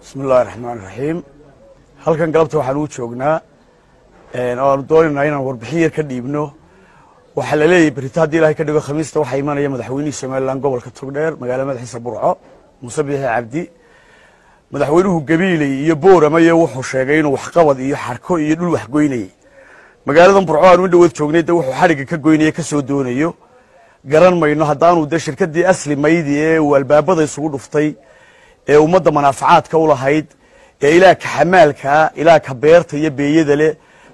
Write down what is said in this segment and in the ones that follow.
bismi illahi raxmaan raxiim halkan galabta waxaan uu joognaa oo aanu inaan warbixin yar ka dhiibno. Waxaa la leeyahy berito haddii ilahay ka dhigo khamiista waxaa imanaya madaxweynihii somalilan gobolka togdheer magaala madaxiisa burco muuse biixi cabdi. Madaxweynuhu gabiiley iyo booramayo wuxuu sheegay inuu waxqabad iyo xarko iyo dhul waxgoynayey magaaladan burco aanu in dhawood joognay de wuxuu xadhigga ka goynaya ka doonayo. Garan mayno haddaanu de shirkaddii asli maydi ee uu albaabada isugu dhuftay ee ummadda manaafacaadka u lahayd ee ilaa ka xamaalkaa ilaa ka beerta iyo beeyada leh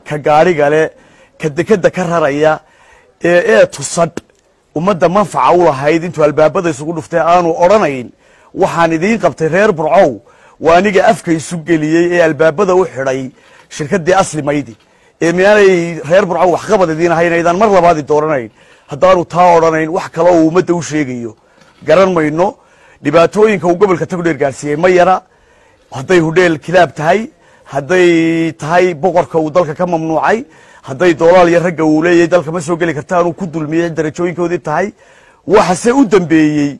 ka gaadhiga leh ka dekeda ka raraya ee ee tusadh ummadda manfaca u lahayd. Intuu albaabada isugu dhuftay aanu odhanayn waxaan idiin qabtay reer burcow waa aniga afka isu geliyey ee albaabada u xidhay shirkaddii asli maydi. Ee miyaanay reer burcow waxqabad idiin ahayn aydaan mar labaadi dooranayn. Haddaanu taa odhanayn wax kale oo ummadda u sheegayo. Garan mayno dhibaatooyinka uu gobolka togdheer gaarsiiyey ma yara. Hadday hudheel kilaab tahay hadday tahay boqorka uu dalka ka mamnuucay hadday doolaal iyo ragga uu leeyahay dalka ma soo geli kartaanuu ku dulmiyey darajooyinkoodii tahay. Waxase u dambeeyey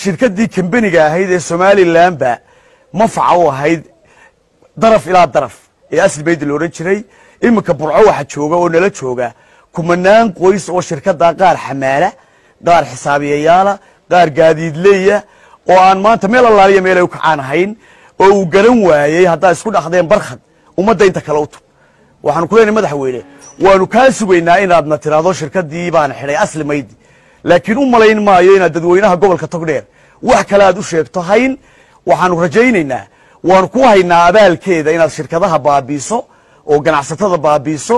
shirkaddii kambeniga ahayd ee somalilanba manfaca u ahayd daraf ilaa daraf ee asli baydi la odhan jiray. Iminka burco waxa jooga oo nala jooga kumanaan qoys oo shirkadda qaar xamaala qaar xisaabiyayaala qaar gaadiidleeya oo aan maanta meel allaaliya meel ay u kacaan ahayn oo uu garan waayey haddaad isku dhaqdeen barkhad ummadda inta kale u tug waxaanu ku leenahay madaxweyne waanu kaa sugaynaa inaadna tiraahdo shirkaddii baan xidhay asli maydi laakiin u malayn maayo inaad dadweynaha gobolka togdheer wax kale aad u sheegto hayn waxaanu rajaynaynaa waanu ku haynaa abaalkeeda inaad shirkadaha baabiiso oo ganacsatada baabiiso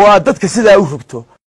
oo aad dadka sidaa u rogto